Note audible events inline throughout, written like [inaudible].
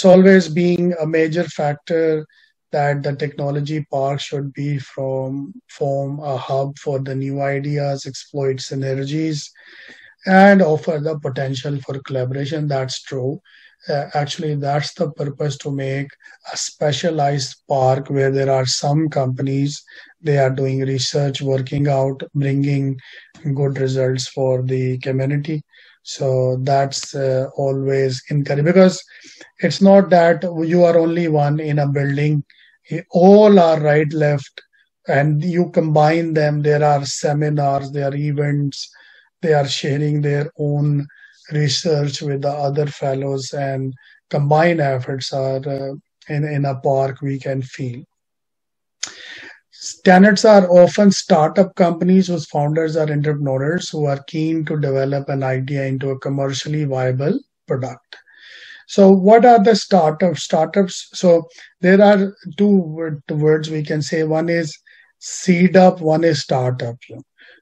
it's always being a major factor that the technology park should be from form a hub for the new ideas, exploit synergies, and offer the potential for collaboration. That's true. Uh, actually, that's the purpose to make a specialized park where there are some companies they are doing research, working out, bringing good results for the community. So that's uh, always encouraging because it's not that you are only one in a building. All are right left and you combine them. There are seminars there are events they are sharing their own research with the other fellows and combined efforts are uh, in, in a park we can feel tenants are often startup companies whose founders are entrepreneurs who are keen to develop an idea into a commercially viable product so what are the startups? Startups. So there are two words we can say. One is seed up. One is startup.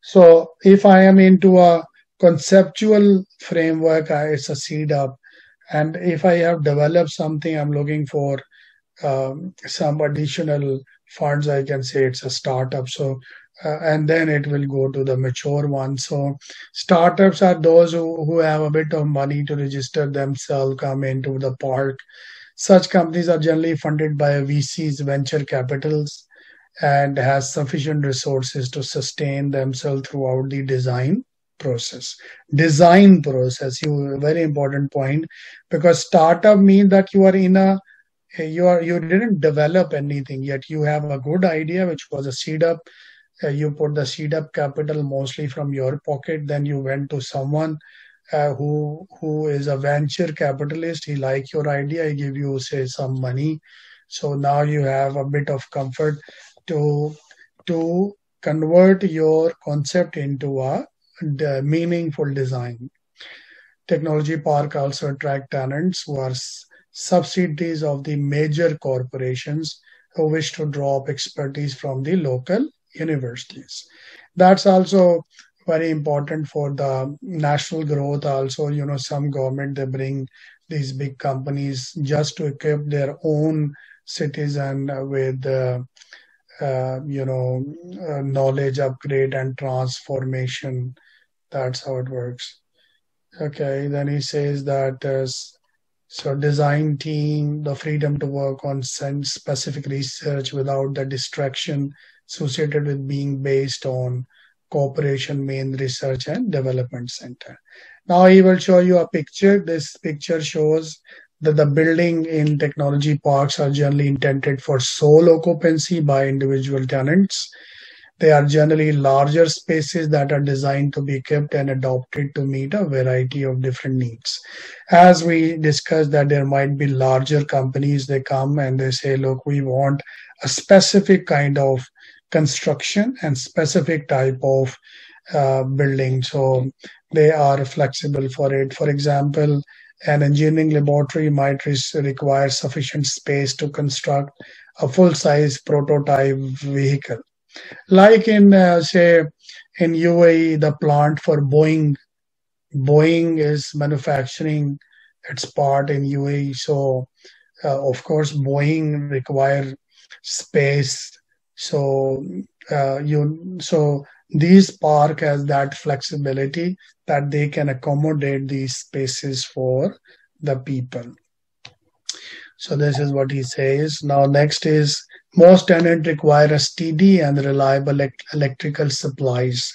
So if I am into a conceptual framework, it's a seed up. And if I have developed something, I'm looking for um, some additional funds. I can say it's a startup. So uh, and then it will go to the mature one. So startups are those who, who have a bit of money to register themselves, come into the park. Such companies are generally funded by VCs, venture capitals, and has sufficient resources to sustain themselves throughout the design process. Design process, you very important point, because startup means that you are in a you are you didn't develop anything yet. You have a good idea which was a seed up. Uh, you put the seed up capital mostly from your pocket. Then you went to someone uh, who who is a venture capitalist. He like your idea. He give you say some money. So now you have a bit of comfort to to convert your concept into a meaningful design. Technology park also attract tenants who are subsidiaries of the major corporations who wish to draw up expertise from the local universities. That's also very important for the national growth. Also, you know, some government they bring these big companies just to equip their own citizen with, uh, uh, you know, uh, knowledge upgrade and transformation. That's how it works. Okay, then he says that uh, so design team, the freedom to work on specific research without the distraction associated with being based on Cooperation Main Research and Development Center. Now he will show you a picture. This picture shows that the building in technology parks are generally intended for sole occupancy by individual tenants. They are generally larger spaces that are designed to be kept and adopted to meet a variety of different needs. As we discussed that there might be larger companies, they come and they say, look, we want a specific kind of construction and specific type of uh, building. So they are flexible for it. For example, an engineering laboratory might require sufficient space to construct a full-size prototype vehicle. Like in, uh, say, in UAE, the plant for Boeing, Boeing is manufacturing its part in UAE. So, uh, of course, Boeing require space so uh, you so these park has that flexibility that they can accommodate these spaces for the people. So this is what he says. Now next is most tenants require a steady and reliable electrical supplies,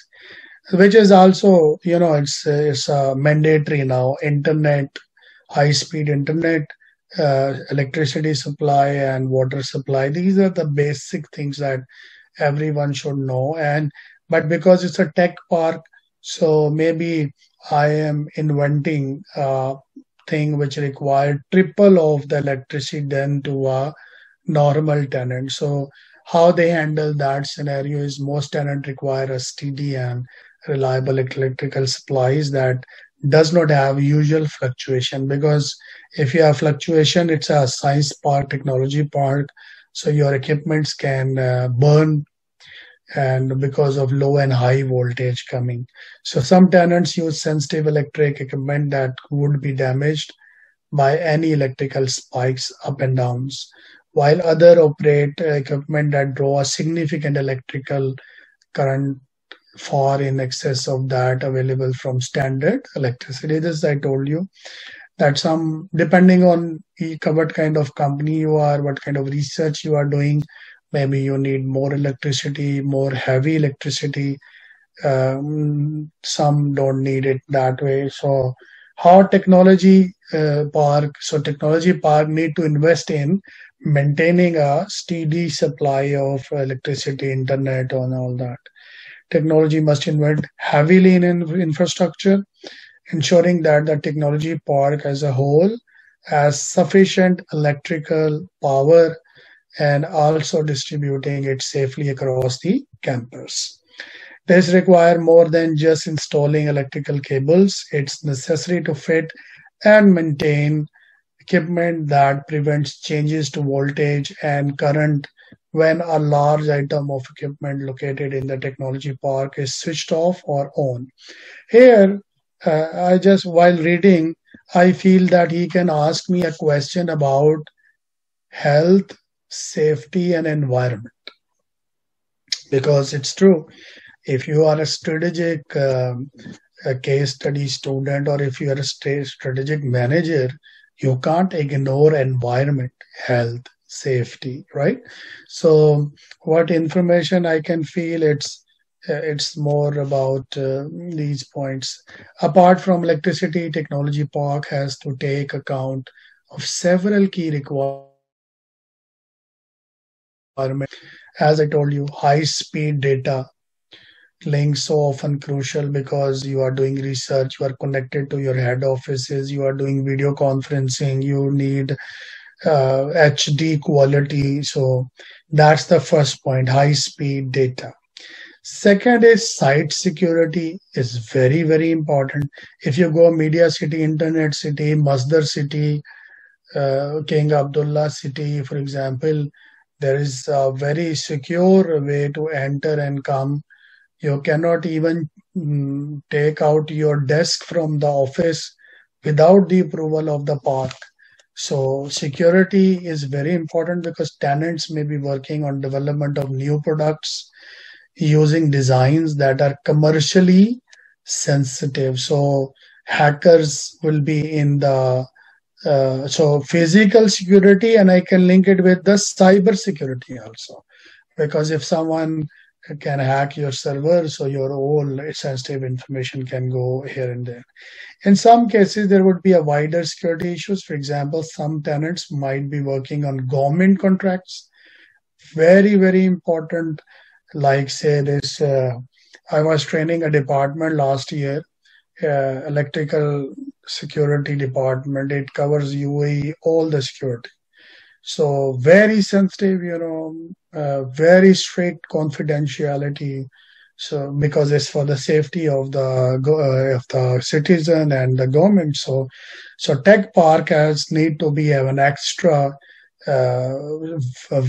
which is also you know it's it's uh, mandatory now. Internet, high speed internet uh, electricity supply and water supply. These are the basic things that everyone should know. And but because it's a tech park, so maybe I am inventing a thing which required triple of the electricity than to a normal tenant. So how they handle that scenario is most tenant require a steady and reliable electrical supplies that does not have usual fluctuation. Because if you have fluctuation it's a science park technology park. So your equipments can uh, burn and because of low and high voltage coming. So some tenants use sensitive electric equipment that would be damaged by any electrical spikes up and downs, while other operate equipment that draw a significant electrical current far in excess of that available from standard electricity. This I told you that some depending on what kind of company you are, what kind of research you are doing, maybe you need more electricity, more heavy electricity. Um, some don't need it that way. So how technology uh, park, so technology park need to invest in maintaining a steady supply of electricity, internet, and all that technology must invest heavily in infrastructure, ensuring that the technology park as a whole has sufficient electrical power and also distributing it safely across the campus. This require more than just installing electrical cables. It's necessary to fit and maintain equipment that prevents changes to voltage and current when a large item of equipment located in the technology park is switched off or on. Here, uh, I just, while reading, I feel that he can ask me a question about health, safety, and environment. Because it's true, if you are a strategic um, a case study student or if you are a strategic manager, you can't ignore environment, health, safety right? So what information i can feel it's uh, it's more about uh, these points. Apart from electricity technology park has to take account of several key requirements. As i told you high speed data links so often crucial because you are doing research you are connected to your head offices you are doing video conferencing you need uh, HD quality. So that's the first point, high speed data. Second is site security is very, very important. If you go Media City, Internet City, Masdar City, uh, King Abdullah City, for example, there is a very secure way to enter and come. You cannot even mm, take out your desk from the office without the approval of the park. So security is very important because tenants may be working on development of new products using designs that are commercially sensitive. So hackers will be in the uh, so physical security and I can link it with the cyber security also because if someone can hack your server so your all sensitive information can go here and there. In some cases there would be a wider security issues. For example some tenants might be working on government contracts. Very very important like say this uh, i was training a department last year uh, electrical security department. It covers uae all the security so very sensitive, you know, uh, very strict confidentiality. So because it's for the safety of the uh, of the citizen and the government. So so tech park has need to be have an extra uh,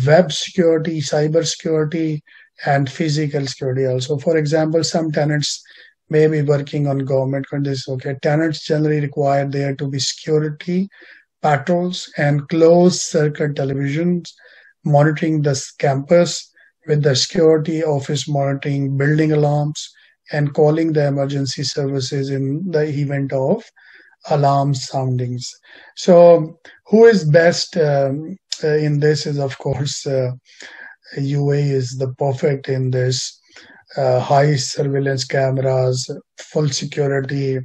web security, cyber security, and physical security also. For example, some tenants may be working on government conditions. Okay, tenants generally require there to be security patrols and closed circuit televisions monitoring the campus with the security office monitoring building alarms and calling the emergency services in the event of alarm soundings. So, who is best um, uh, in this is, of course, uh, is the perfect in this. Uh, high surveillance cameras, full security,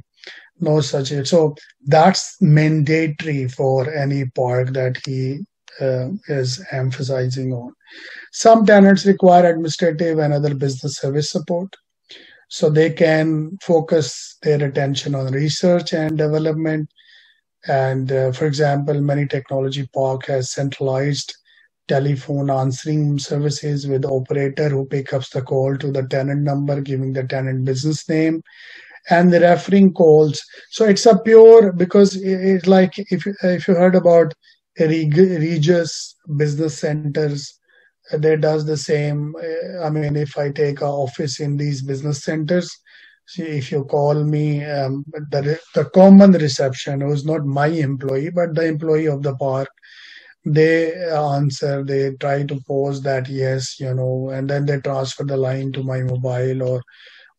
no such so that's mandatory for any park that he uh, is emphasizing on. Some tenants require administrative and other business service support so they can focus their attention on research and development. And uh, for example many technology park has centralized telephone answering services with operator who picks up the call to the tenant number giving the tenant business name and the referring calls. So it's a pure because it's like if if you heard about Regus business centers, they does the same. I mean, if I take a office in these business centers, See, if you call me, um, the the common reception who's not my employee, but the employee of the park, they answer. They try to pose that yes, you know, and then they transfer the line to my mobile or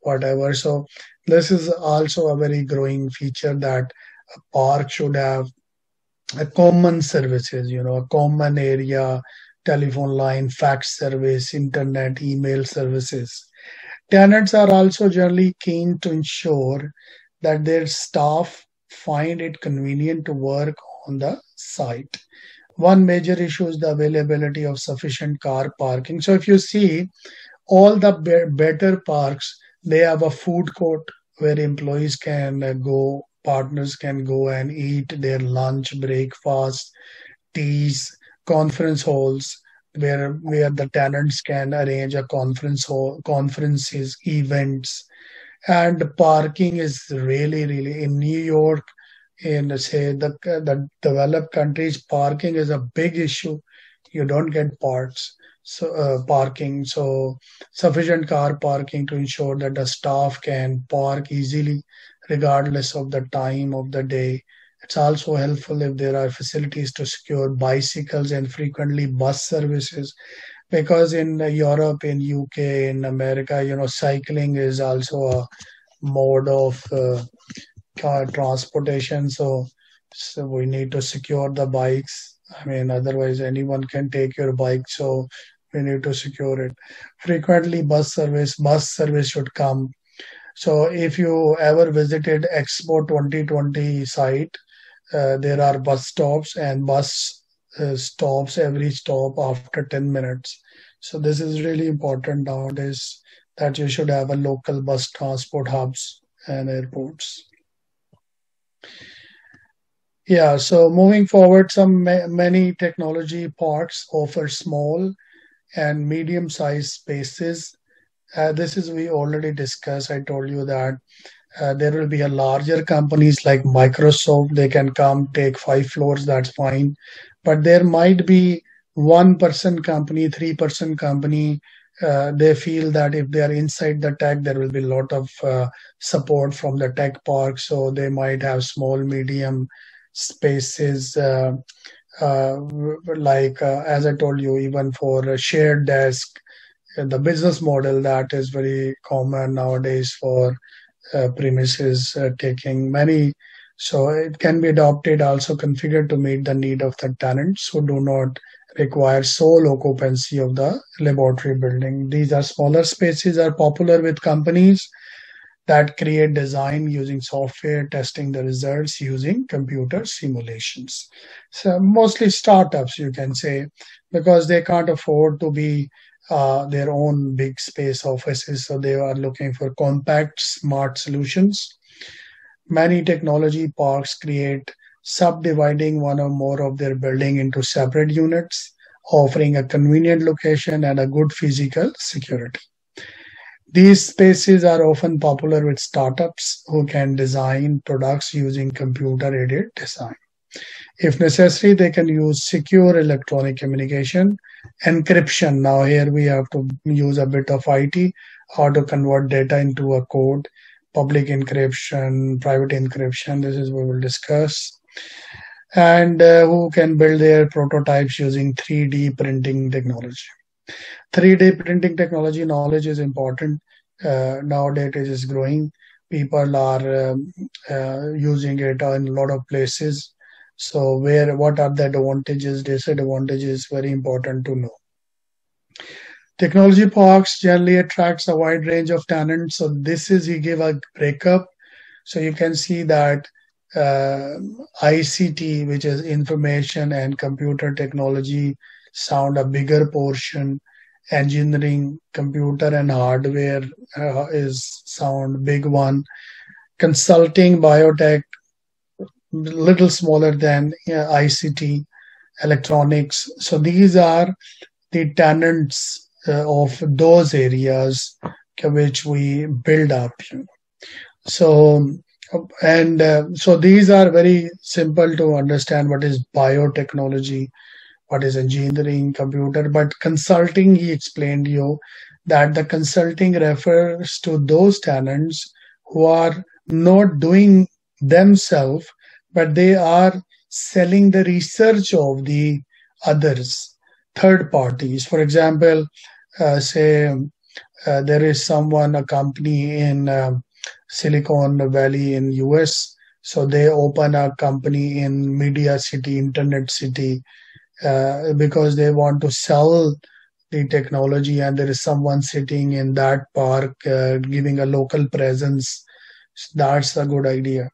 whatever. So this is also a very growing feature that a park should have a common services, you know, a common area, telephone line, fax service, internet, email services. Tenants are also generally keen to ensure that their staff find it convenient to work on the site. One major issue is the availability of sufficient car parking. So if you see all the be- better parks, they have a food court where employees can go, partners can go and eat their lunch, breakfast, teas, conference halls where where the tenants can arrange a conference hall, conferences, events, and parking is really really in New York in say the the developed countries parking is a big issue. You don't get parts so uh, parking so sufficient car parking to ensure that the staff can park easily regardless of the time of the day it's also helpful if there are facilities to secure bicycles and frequently bus services because in Europe, in UK, in America, you know, cycling is also a mode of uh, car transportation. So, so we need to secure the bikes. I mean, otherwise anyone can take your bike. So we need to secure it. Frequently, bus service, bus service should come. So if you ever visited Expo 2020 site, uh, there are bus stops and bus uh, stops every stop after 10 minutes. So this is really important nowadays that you should have a local bus transport hubs and airports. Yeah, so moving forward, some ma- many technology parks offer small and medium-sized spaces. Uh, this is we already discussed. I told you that uh, there will be a larger companies like Microsoft. They can come take five floors. That's fine, but there might be one person company, three person company. Uh, they feel that if they are inside the tech, there will be a lot of uh, support from the tech park. So they might have small, medium spaces. Uh, uh, like uh, as I told you, even for a shared desk, uh, the business model that is very common nowadays for premises taking many. So it can be adopted, also configured to meet the need of the tenants who do not require sole occupancy of the laboratory building. These are smaller spaces are popular with companies that create design using software, testing the results using computer simulations. So mostly startups, you can say, because they can't afford to be uh, their own big space offices. So they are looking for compact, smart solutions. Many technology parks create subdividing one or more of their building into separate units, offering a convenient location and a good physical security. These spaces are often popular with startups who can design products using computer aided design. If necessary, they can use secure electronic communication, encryption. Now, here we have to use a bit of IT, how to convert data into a code, public encryption, private encryption. This is what we'll discuss. And uh, who can build their prototypes using 3D printing technology. 3D printing technology knowledge is important. Uh, nowadays, it is growing. People are um, uh, using it in a lot of places so where what are the advantages, disadvantages? Very important to know. Technology parks generally attracts a wide range of tenants. So this is he gave a breakup. So you can see that uh, ICT, which is information and computer technology, sound a bigger portion. Engineering, computer and hardware uh, is sound big one. Consulting, biotech, little smaller than ICT, electronics. So these are the tenants uh, of those areas which we build up. So and uh, so these are very simple to understand what is biotechnology what is engineering computer but consulting he explained you that the consulting refers to those talents who are not doing themselves, but they are selling the research of the others, third parties. For example, uh, say uh, there is someone, a company in uh, Silicon Valley in US, so they open a company in Media City, Internet City, uh, because they want to sell the technology and there is someone sitting in that park uh, giving a local presence. That's a good idea.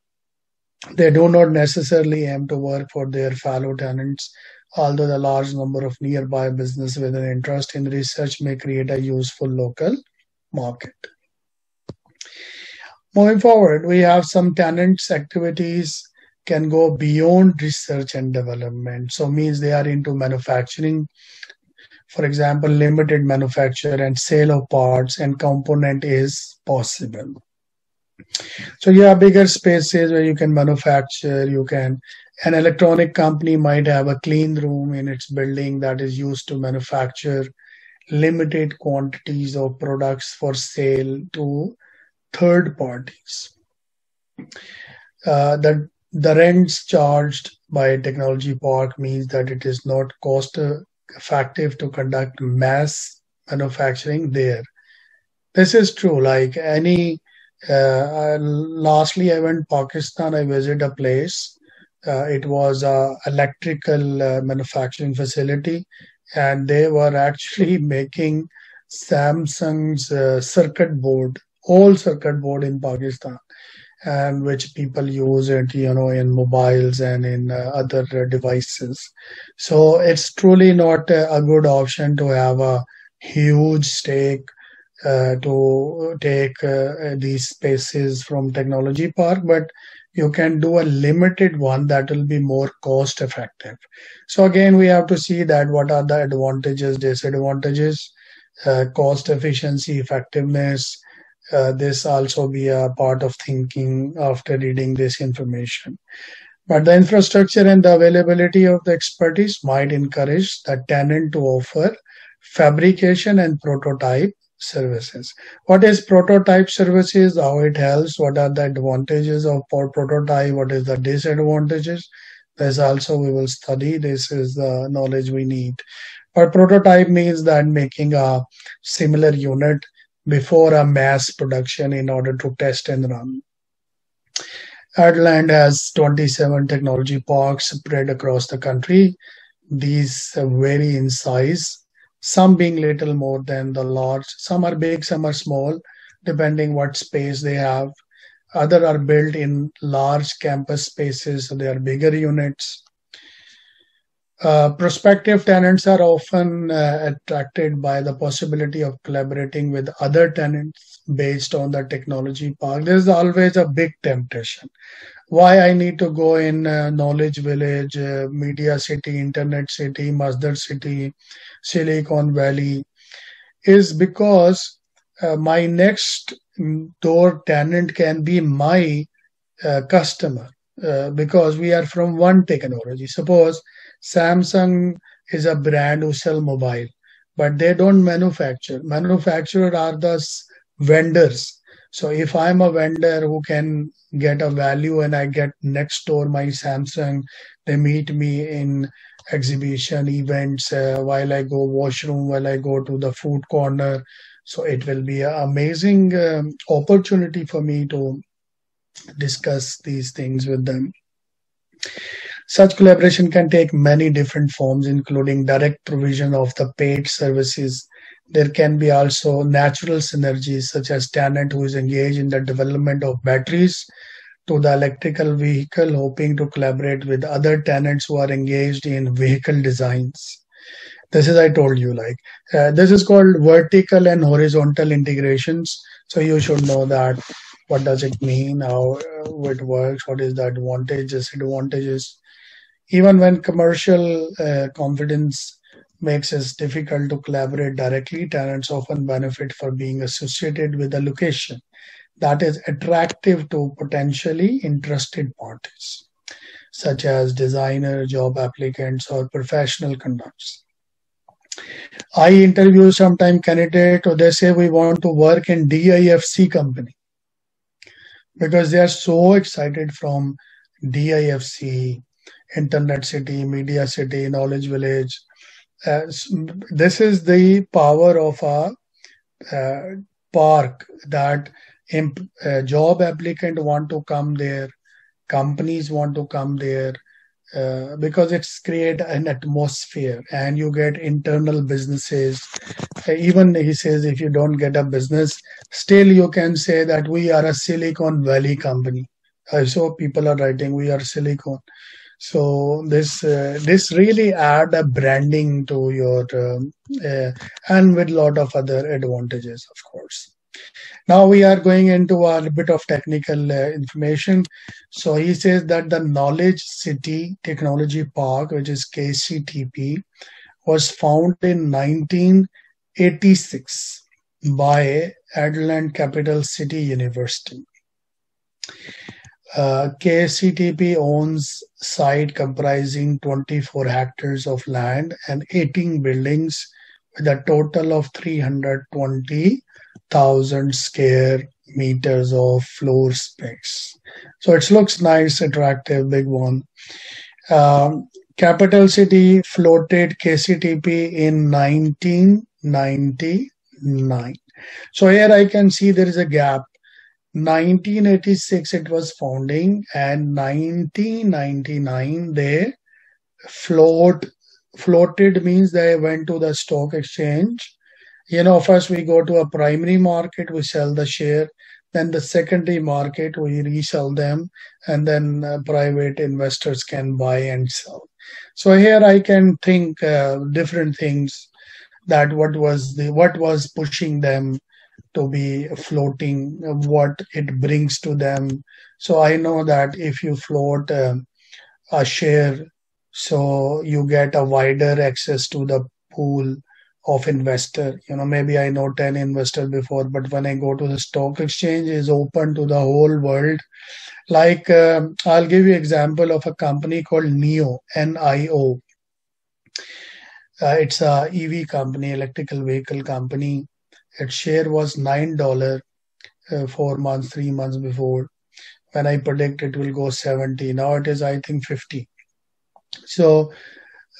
They do not necessarily aim to work for their fellow tenants although the large number of nearby business with an interest in research may create a useful local market. Moving forward we have some tenants activities can go beyond research and development so means they are into manufacturing for example, limited manufacture and sale of parts and component is possible. So you have bigger spaces where you can manufacture, you can an electronic company might have a clean room in its building that is used to manufacture limited quantities of products for sale to third parties. Uh, the the rents charged by technology park means that it is not cost effective to conduct mass manufacturing there. This is true. Like any, uh, lastly, I went Pakistan. I visited a place. Uh, it was a electrical uh, manufacturing facility, and they were actually [laughs] making Samsung's uh, circuit board, whole circuit board in Pakistan and which people use it you know in mobiles and in uh, other devices. So it's truly not a, good option to have a huge stake uh, to take uh, these spaces from technology park but you can do a limited one that will be more cost effective. So again we have to see that what are the advantages disadvantages uh, cost efficiency effectiveness uh, this also be a part of thinking after reading this information. But the infrastructure and the availability of the expertise might encourage the tenant to offer fabrication and prototype services. What is prototype services? How it helps? What are the advantages of prototype? What is the disadvantages? This also we will study. This is the knowledge we need. But prototype means that making a similar unit before a mass production in order to test and run. Adland has 27 technology parks spread across the country. These vary in size, some being little more than the large. Some are big, some are small, depending what space they have. Other are built in large campus spaces, so they are bigger units. Uh, prospective tenants are often uh, attracted by the possibility of collaborating with other tenants based on the technology park. There's always a big temptation. Why I need to go in uh, Knowledge Village, uh, Media City, Internet City, Masdar City, Silicon Valley is because uh, my next door tenant can be my customer because we are from one technology. Suppose Samsung is a brand who sell mobile, but they don't manufacture. Manufacturer are the vendors. So if I'm a vendor who can get a value and I get next door my Samsung, they meet me in exhibition events uh, while I go washroom, while I go to the food corner. So it will be an amazing um, opportunity for me to discuss these things with them. Such collaboration can take many different forms, including direct provision of the paid services. There can be also natural synergies, such as tenant who is engaged in the development of batteries to the electrical vehicle, hoping to collaborate with other tenants who are engaged in vehicle designs. This is I told you like uh, this is called vertical and horizontal integrations. So you should know that what does it mean, how uh, it works, what is the advantages, disadvantages even when commercial uh, confidence makes it difficult to collaborate directly, tenants often benefit for being associated with a location that is attractive to potentially interested parties, such as designer, job applicants, or professional conductors. I interview sometime candidate or they say we want to work in DIFC company. because they are so excited from DIFC, Internet City, Media City, Knowledge Village. Uh, this is the power of a uh, park that imp- uh, job applicant want to come there, companies want to come there, uh, because it's create an atmosphere and you get internal businesses. Uh, even he says if you don't get a business still you can say that we are a silicon valley company. I saw people are writing we are silicon so this uh, this really add a branding to your um, uh, and with lot of other advantages of course now we are going into a bit of technical uh, information. So he says that the Knowledge City Technology Park, which is KCTP, was found in 1986 by Adland Capital City University. Uh, KCTP owns site comprising 24 hectares of land and 18 buildings with a total of 320 thousand square meters of floor space. So it looks nice, attractive, big one. Um, Capital City floated KCTP in 1999. So here I can see there is a gap. 1986 it was founding and 1999 they float floated means they went to the stock exchange. You know first we go to a primary market we sell the share then the secondary market we resell them and then uh, private investors can buy and sell. So here i can think uh, different things that what was the what was pushing them to be floating what it brings to them. So i know that if you float uh, a share so you get a wider access to the pool of investor. You know maybe i know 10 investors before but when i go to the stock exchange is open to the whole world. Like uh, i'll give you example of a company called nio nio uh, it's a ev company electrical vehicle company its share was nine dollar uh, four months three months before. When i predict it will go 70 now it is i think 50 so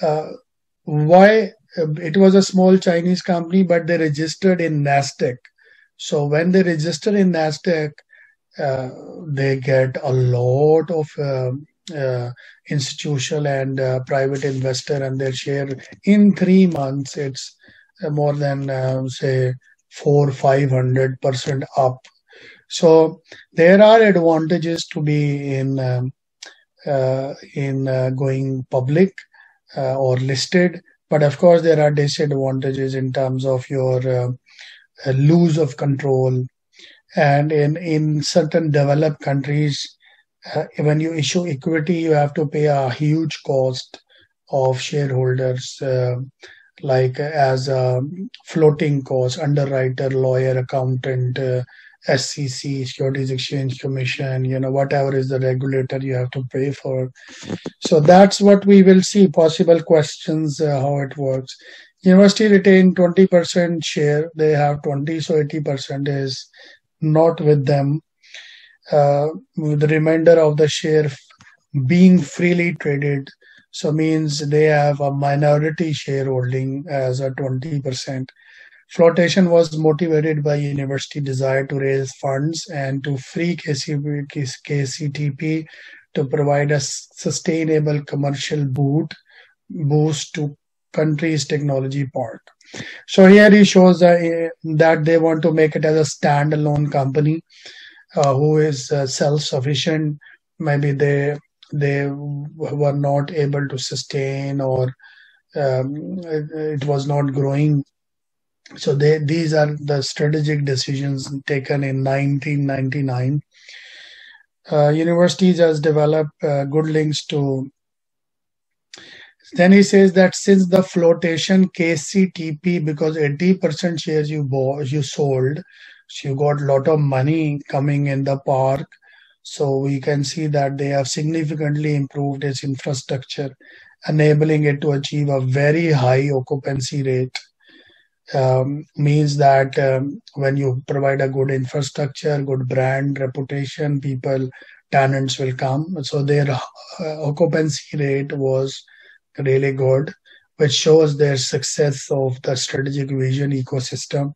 uh, why it was a small Chinese company, but they registered in Nasdaq. So when they register in Nasdaq, uh, they get a lot of uh, uh, institutional and uh, private investor, and their share in three months. It's uh, more than uh, say four five hundred percent up. So there are advantages to be in um, in going public or listed but of course, there are disadvantages in terms of your uh, uh, lose of control. And in, in certain developed countries, uh, when you issue equity, you have to pay a huge cost of shareholders, uh, like as a floating cost, underwriter, lawyer, accountant, uh, SEC, Securities Exchange Commission, you know, whatever is the regulator you have to pay for. So that's what we will see. Possible questions, uh, how it works. University retain 20% share. They have 20, so 80% is not with them. Uh, the remainder of the share being freely traded. So means they have a minority shareholding as a 20%. Flotation was motivated by university desire to raise funds and to free KCP, KCTP to provide a sustainable commercial boot, boost to country's technology park. So here he shows uh, that they want to make it as a standalone company uh, who is uh, self-sufficient. Maybe they they were not able to sustain or um, it, was not growing so they, these are the strategic decisions taken in 1999. Uh, universities has developed uh, good links to. Then he says that since the flotation KCTP, because 80% shares you bought, you sold, so you got a lot of money coming in the park. So we can see that they have significantly improved its infrastructure, enabling it to achieve a very high occupancy rate um, means that um, when you provide a good infrastructure, good brand reputation, people, tenants will come. So their uh, occupancy rate was really good, which shows their success of the strategic vision ecosystem.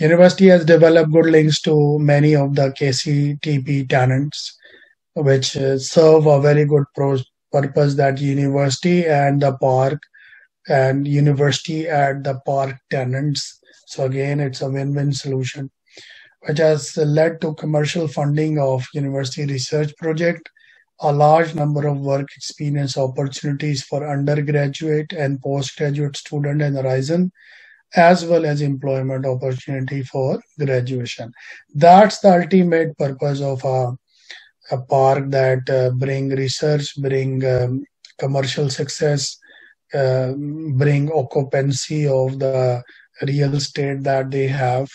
University has developed good links to many of the KCTP tenants, which uh, serve a very good purpose that university and the park and university at the park tenants. So again, it's a win-win solution, which has led to commercial funding of university research project, a large number of work experience opportunities for undergraduate and postgraduate student in Horizon, as well as employment opportunity for graduation. That's the ultimate purpose of a, a park that uh, bring research, bring um, commercial success, uh, bring occupancy of the real estate that they have.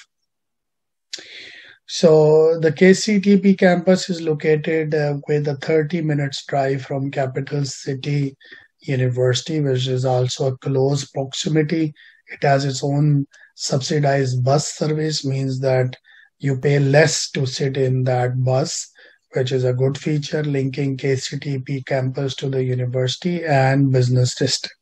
So the KCTP campus is located uh, with a 30 minutes drive from capital city university, which is also a close proximity. It has its own subsidized bus service, means that you pay less to sit in that bus, which is a good feature linking KCTP campus to the university and business district.